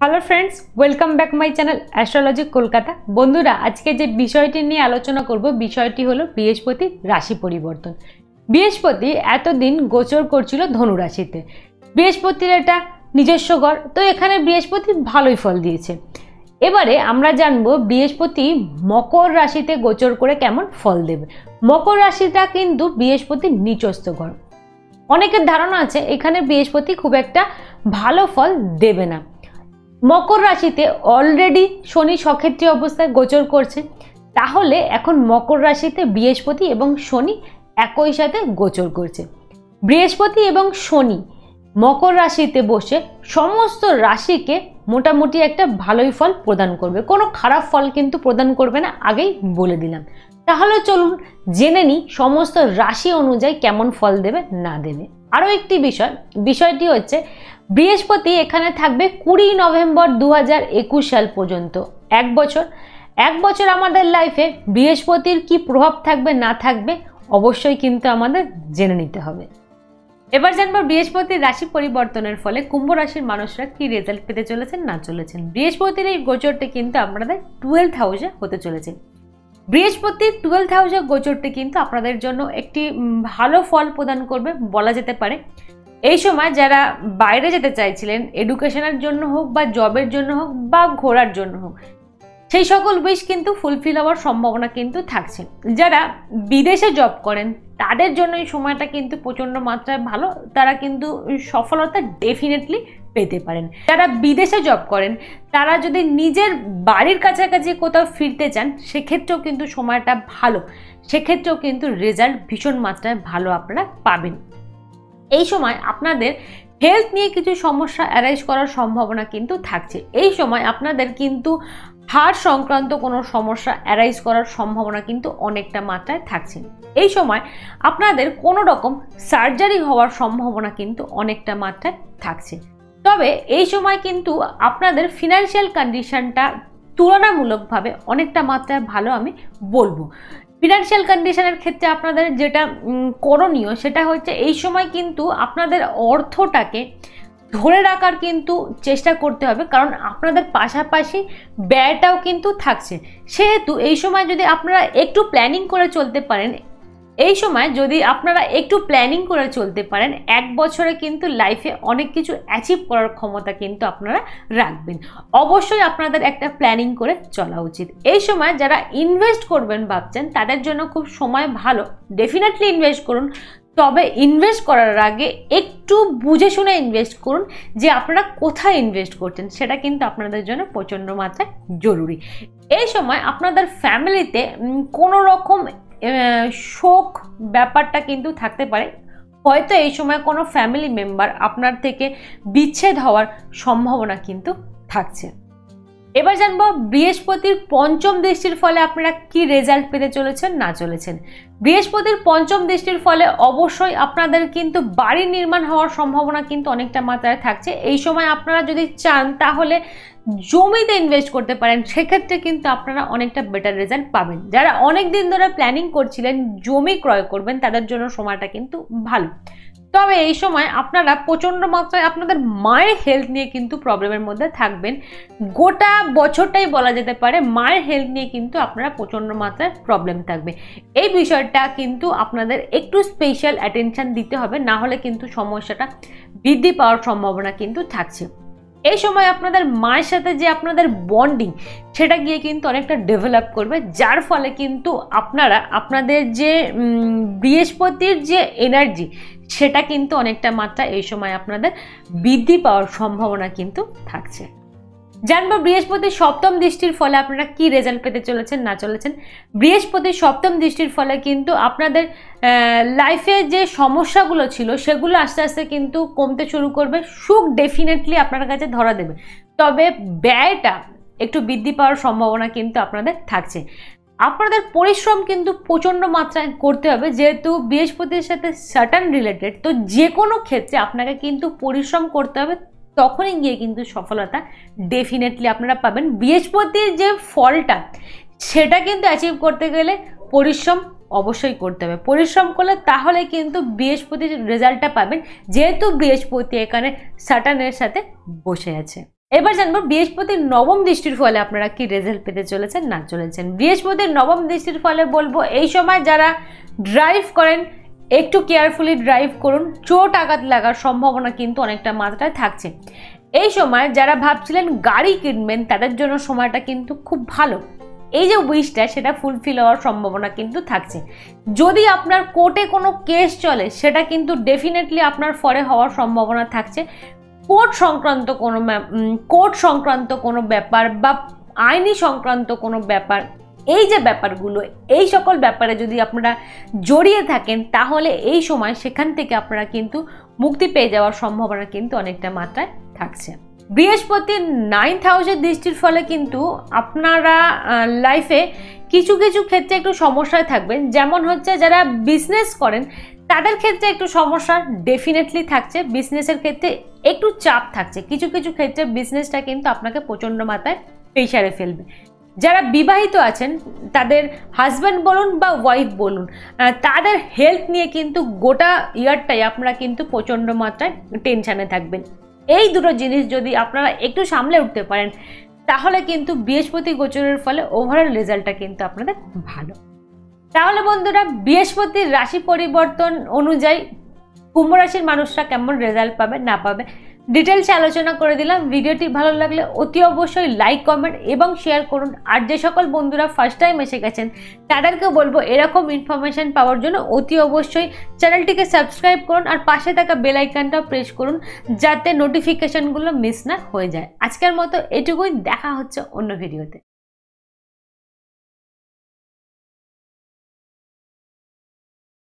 Hello friends welcome back my channel astrology Kolkata বন্ধুরা, আজকে যে বিষয়টি নিয়ে আলোচনা করব, বিষয়টি হলো বৃহস্পতি রাশি পরিবর্তন। বৃহস্পতি এতদিন গোচর করছিল ধনু রাশিতে। বৃহস্পতির এটা নিজস্ব ঘর, তো এখানে বৃহস্পতি ভালোই ফল দিয়েছে। এবারে আমরা জানব বৃহস্পতি মকর রাশিতে গোচর করে কেমন ফল দেবে। মকর রাশিটা কিন্তু বৃহস্পতির নিচস্থ ঘর। অনেকের ধারণা আছে, এখানে বৃহস্পতি খুব একটা ভালো ফল দেবে না। মকর রাশিতে অলরেডি শনি সক্ষেত্রী অবস্থায় গোচর করছে। তাহলে এখন মকর রাশিতে বৃহস্পতি এবং শনি একই সাথে গোচর করছে। বৃহস্পতি এবং শনি মকর রাশিতে বসে সমস্ত রাশিকে মোটামুটি একটা ভালোই ফল প্রদান করবে। কোনো খারাপ ফল কিন্তু প্রদান করবে না, আগেই বলে দিলাম। তাহলে চলুন জেনে নিই সমস্ত রাশি অনুযায়ী কেমন ফল দেবে, না দেবে। আরও একটি বিষয়, বিষয়টি হচ্ছে বৃহস্পতি এখানে থাকবে কুড়ি নভেম্বর দু হাজার একুশ সাল পর্যন্ত। এক বছর। এক বছর আমাদের লাইফে বৃহস্পতির কি প্রভাব থাকবে, না থাকবে, অবশ্যই কিন্তু আমাদের জেনে নিতে হবে। এবার জানব বৃহস্পতির রাশি পরিবর্তনের ফলে কুম্ভ রাশির মানুষরা কি রেজাল্ট পেতে চলেছেন, না চলেছেন। বৃহস্পতির এই গোচরটি কিন্তু আপনাদের টুয়েলভ হাউসে হতে চলেছে। বৃহস্পতির টুয়েলভ হাউসে গোচরটি কিন্তু আপনাদের জন্য একটি ভালো ফল প্রদান করবে বলা যেতে পারে। এই সময় যারা বাইরে যেতে চাইছিলেন এডুকেশনের জন্য হোক বা জবের জন্য হোক বা ঘোরার জন্য হোক, সেই সকল উইশ কিন্তু ফুলফিল হওয়ার সম্ভাবনা কিন্তু থাকছে। যারা বিদেশে জব করেন, তাদের জন্য এই সময়টা কিন্তু প্রচণ্ড মাত্রায় ভালো। তারা কিন্তু সফলতা ডেফিনেটলি পেতে পারেন। যারা বিদেশে জব করেন, তারা যদি নিজের বাড়ির কাছাকাছি কোথাও ফিরতে চান, সেক্ষেত্রেও কিন্তু সময়টা ভালো। সেক্ষেত্রেও কিন্তু রেজাল্ট ভীষণ মাত্রায় ভালো আপনারা পাবেন। এই সময় আপনাদের হেলথ নিয়ে কিছু সমস্যা অ্যারাইজ করার সম্ভাবনা কিন্তু থাকছে। এই সময় আপনাদের কিন্তু হাড় সংক্রান্ত কোনো সমস্যা অ্যারাইজ করার সম্ভাবনা কিন্তু অনেকটা মাত্রায় থাকছে। এই সময় আপনাদের কোনো রকম সার্জারি হওয়ার সম্ভাবনা কিন্তু অনেকটা মাত্রায় থাকছে। তবে এই সময় কিন্তু আপনাদের ফিনান্সিয়াল কন্ডিশনটা তুলনামূলকভাবে অনেকটা মাত্রায় ভালো আমি বলব। ফিনান্সিয়াল কন্ডিশনের ক্ষেত্রে আপনাদের যেটা করণীয় সেটা হচ্ছে এই সময় কিন্তু আপনাদের অর্থটাকে ধরে রাখার কিন্তু চেষ্টা করতে হবে। কারণ আপনাদের পাশাপাশি ব্যয়টাও কিন্তু থাকছে। সেহেতু এই সময় যদি আপনারা একটু প্ল্যানিং করে চলতে পারেন এই সময় যদি আপনারা একটু প্ল্যানিং করে চলতে পারেন, এক বছরে কিন্তু লাইফে অনেক কিছু অ্যাচিভ করার ক্ষমতা কিন্তু আপনারা রাখবেন। অবশ্যই আপনাদের একটা প্ল্যানিং করে চলা উচিত। এই সময় যারা ইনভেস্ট করবেন ভাবছেন, তাদের জন্য খুব সময় ভালো। ডেফিনেটলি ইনভেস্ট করুন। তবে ইনভেস্ট করার আগে একটু বুঝে শুনে ইনভেস্ট করুন যে আপনারা কোথায় ইনভেস্ট করছেন, সেটা কিন্তু আপনাদের জন্য প্রচণ্ড মাত্রায় জরুরি। এই সময় আপনাদের ফ্যামিলিতে কোনো রকম শোক ব্যাপারটা কিন্তু থাকতে পারে। হয়তো এই সময় কোনো ফ্যামিলি মেম্বার আপনার থেকে বিচ্ছেদ হওয়ার সম্ভাবনা কিন্তু থাকছে। এবার জানব বৃহস্পতির পঞ্চম দৃষ্টির ফলে আপনারা কি রেজাল্ট পেতে চলেছেন, না চলেছেন। বৃহস্পতির পঞ্চম দৃষ্টির ফলে অবশ্যই আপনাদের কিন্তু বাড়ি নির্মাণ হওয়ার সম্ভাবনা কিন্তু অনেকটা মাত্রায় থাকছে। এই সময় আপনারা যদি চান তাহলে জমিতে ইনভেস্ট করতে পারেন, সেক্ষেত্রে কিন্তু আপনারা অনেকটা বেটার রেজাল্ট পাবেন। যারা অনেক দিন ধরে প্ল্যানিং করছিলেন জমি ক্রয় করবেন, তাদের জন্য সময়টা কিন্তু ভালো। তবে এই সময় আপনারা প্রচণ্ড মাত্রায় আপনাদের মায়ের হেলথ নিয়ে কিন্তু প্রবলেমের মধ্যে থাকবেন। গোটা বছরটাই বলা যেতে পারে মায়ের হেলথ নিয়ে কিন্তু আপনারা প্রচণ্ড মাত্রায় প্রবলেম থাকবে। এই বিষয়টা কিন্তু আপনাদের একটু স্পেশাল অ্যাটেনশান দিতে হবে, না হলে কিন্তু সমস্যাটা বৃদ্ধি পাওয়ার সম্ভাবনা কিন্তু থাকছে। এই সময় আপনাদের মায়ের সাথে যে আপনাদের বন্ডিং সেটা গিয়ে কিন্তু অনেকটা ডেভেলপ করবে, যার ফলে কিন্তু আপনারা, আপনাদের যে বৃহস্পতির যে এনার্জি সেটা কিন্তু অনেকটা মাত্রা এই সময় আপনাদের বৃদ্ধি পাওয়ার সম্ভাবনা কিন্তু থাকছে। জানব বৃহস্পতির সপ্তম দৃষ্টির ফলে আপনারা কি রেজাল্ট পেতে চলেছেন, না চলেছেন। বৃহস্পতির সপ্তম দৃষ্টির ফলে কিন্তু আপনাদের লাইফে যে সমস্যাগুলো ছিল, সেগুলো আস্তে আস্তে কিন্তু কমতে শুরু করবে। সুখ ডেফিনেটলি আপনার কাছে ধরা দেবে। তবে ব্যয়টা একটু বৃদ্ধি পাওয়ার সম্ভাবনা কিন্তু আপনাদের থাকছে। আপনাদের পরিশ্রম কিন্তু প্রচণ্ড মাত্রায় করতে হবে। যেহেতু বৃহস্পতির সাথে সাটান রিলেটেড তো যে কোনো ক্ষেত্রে আপনাকে কিন্তু পরিশ্রম করতে হবে তখনই গিয়ে কিন্তু সফলতা ডেফিনেটলি আপনারা পাবেন। বৃহস্পতির যে ফলটা, সেটা কিন্তু অ্যাচিভ করতে গেলে পরিশ্রম অবশ্যই করতে হবে। পরিশ্রম করলে তাহলে কিন্তু বৃহস্পতির রেজাল্টটা পাবেন। যেহেতু বৃহস্পতি এখানে সাটানের সাথে বসে আছে। এবার জানব বৃহস্পতির নবম দৃষ্টির ফলে আপনারা কি রেজাল্ট পেতে চলেছেন, না চলেছেন? বৃহস্পতির নবম দৃষ্টির ফলে বলব, এই সময় যারা ড্রাইভ করেন একটু কেয়ারফুলি ড্রাইভ করুন, চোট আঘাত লাগার সম্ভাবনা কিন্তু অনেকটা মাত্রায় থাকছে। এই সময় যারা ভাবছিলেন গাড়ি কিনবেন, তাদের জন্য সময়টা কিন্তু খুব ভালো। এই যে উইশটা সেটা ফুলফিল হওয়ার সম্ভাবনা কিন্তু থাকছে। যদি আপনার কোর্টে কোনো কেস চলে, সেটা কিন্তু ডেফিনেটলি আপনার ফরে হওয়ার সম্ভাবনা থাকছে। কোর্ট সংক্রান্ত কোনো কোর্ট সংক্রান্ত কোনো ব্যাপার বা আইনি সংক্রান্ত কোনো ব্যাপার এই যে ব্যাপারগুলো, এই সকল ব্যাপারে যদি আপনারা জড়িয়ে থাকেন, তাহলে এই সময় সেখান থেকে আপনারা কিন্তু মুক্তি পেয়ে যাওয়ার সম্ভাবনা কিন্তু অনেকটা মাত্রায় থাকছে। বৃহস্পতির নাইন্থ হাউসের দৃষ্টির ফলে কিন্তু আপনারা লাইফে কিছু কিছু ক্ষেত্রে একটু সমস্যায় থাকবেন। যেমন হচ্ছে যারা বিজনেস করেন, তাদের ক্ষেত্রে একটু সমস্যা ডেফিনেটলি থাকছে। বিজনেসের ক্ষেত্রে একটু চাপ থাকছে। কিছু কিছু ক্ষেত্রে বিজনেসটা কিন্তু আপনাকে প্রচণ্ড মাত্রায় প্রেশারে ফেলবে। যারা বিবাহিত আছেন, তাদের হাজব্যান্ড বলুন বা ওয়াইফ বলুন তাদের হেলথ নিয়ে কিন্তু গোটা ইয়ারটাই আপনারা কিন্তু প্রচণ্ড মাত্রায় টেনশানে থাকবেন। এই দুটো জিনিস যদি আপনারা একটু সামলে উঠতে পারেন, তাহলে কিন্তু বৃহস্পতি গোচরের ফলে ওভারঅল রেজাল্টটা কিন্তু আপনাদের ভালো। তাহলে বন্ধুরা, বৃহস্পতির রাশি পরিবর্তন অনুযায়ী কুম্ভ রাশির মানুষরা কেমন রেজাল্ট পাবে, না পাবে ডিটেলসে আলোচনা করে দিলাম। ভিডিওটি ভালো লাগলে অতি অবশ্যই লাইক কমেন্ট এবং শেয়ার করুন। আর যে সকল বন্ধুরা ফার্স্ট টাইম এসে গেছেন তাদেরকে বলব এরকম ইনফরমেশান পাওয়ার জন্য অতি অবশ্যই চ্যানেলটিকে সাবস্ক্রাইব করুন আর পাশে থাকা বেল প্রেস করুন যাতে নোটিফিকেশানগুলো মিস না হয়ে যায়। আজকের মতো এটুকুই। দেখা হচ্ছে অন্য ভিডিওতে